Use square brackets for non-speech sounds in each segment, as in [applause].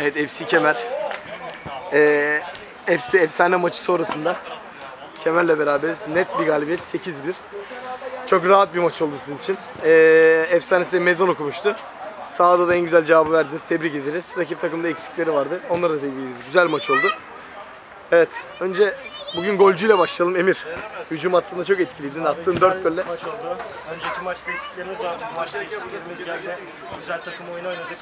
Evet FC Kemer. Ee, FC efsane maçı sonrasında Kemer'le beraberiz. Net bir galibiyet 8-1. Çok rahat bir maç oldu sizin için. Ee, efsane size meydan okumuştu. Sahada da en güzel cevabı verdiniz. Tebrik ederiz. Rakip takımda eksikleri vardı. Onları da tebrik ederiz. Güzel maç oldu. Evet. Önce bugün golcüyle başlayalım Emir. Hücum hattında çok etkiliydin. Attığın 4 golle. maç oldu. Önceki maçta eksiklerimiz vardı. Bu maçta eksiklerimiz geldi. Güzel takım oyunu oynadık.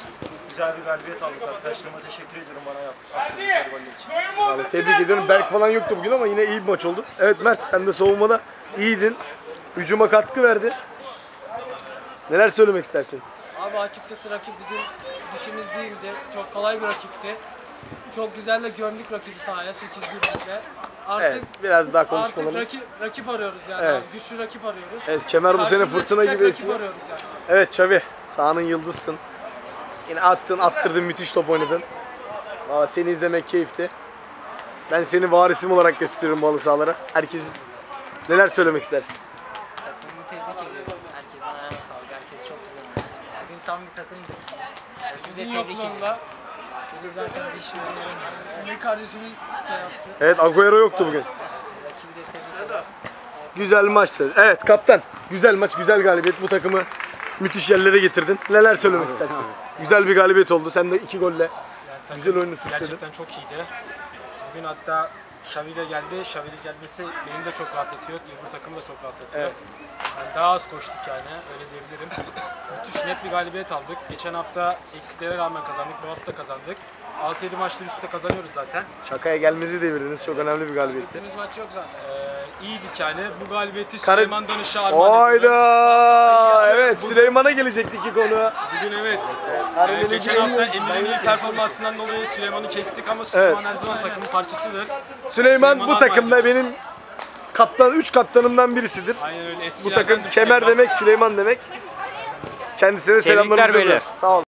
Güzel bir galibiyet aldık arkadaşlarıma. Teşekkür ediyorum bana yaptıkları için. Abi, tebrik ediyorum. Berk falan yoktu bugün ama yine iyi bir maç oldu. Evet Mert sen de savunmada iyiydin. Hücuma katkı verdin. Neler söylemek istersin? Abi açıkçası rakip bizim dişimiz değildi. Çok kolay bir rakipti. Çok güzel de gömdük rakibi sahaya 8-1'de. Artık Evet biraz daha artık konuşmalarımız. rakip rakip arıyoruz yani. Evet. abi. Güçlü rakip arıyoruz. Evet Kemer bu sene fırtına gibi rakip arıyoruz yani. Evet Çavi sahanın yıldızsın. Yine attın attırdın müthiş top oynadın. Valla seni izlemek keyifti. Ben seni varisim olarak gösteriyorum bu halı sahalara. Herkes neler söylemek istersin? Takımımı tebrik ediyorum. Herkesin ayağına sağlık. Herkes çok güzel oynadı. Bugün tam bir takımdı. Bizim Herkese tebrik ediyorum. yokluğunda Biri zaten bir işimize yaramıyor. bir kardeşimiz şey yaptı. Evet Agüero yoktu bugün. Rakibi de tebrik ederim. Güzel maçtı. Evet kaptan. Güzel maç, güzel galibiyet. Bu takımı müthiş yerlere getirdin. Neler söylemek istersin? Güzel bir galibiyet oldu. Sen de iki golle Yani güzel oyunu süsledin. Gerçekten çok iyiydi. Bugün hatta Xavi de geldi. Xavi'nin gelmesi beni de çok rahatlatıyor. Öbür takımı da çok rahatlatıyor. Evet. Yani daha az koştuk yani öyle diyebilirim. [laughs] Müthiş net bir galibiyet aldık. Geçen hafta eksiklere rağmen kazandık. Bu hafta kazandık. 6-7 maçta üstte kazanıyoruz zaten. Şakaya gelmezi devirdiniz. Çok önemli bir galibiyetti. Biz maç yok zaten. Ee, iyiydik yani. Bu galibiyeti Süleyman Danış'a armağan ediyorum. Hayda! Evet Süleyman'a gelecektik iki konu. Bugün evet. Ee, geçen hafta Emir'in iyi performansından dolayı Süleyman'ı kestik ama Süleyman her zaman takımın parçasıdır. Süleyman bu takımda benim kaptan, üç kaptanımdan birisidir. Aynen öyle Bu takım kemer demek, Süleyman demek. Kendisine selamlarımızı gönderiyoruz. Sağ ol.